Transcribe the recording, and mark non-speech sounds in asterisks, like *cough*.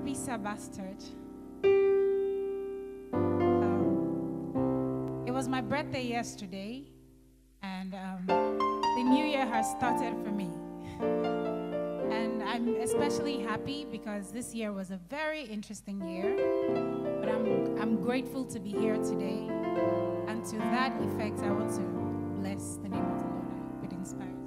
Happy Sabbath. Um, it was my birthday yesterday, and um, the new year has started for me. *laughs* And I'm especially happy because this year was a very interesting year. But I'm, I'm grateful to be here today. And to that effect, I want to bless the name of the Lord with inspiring.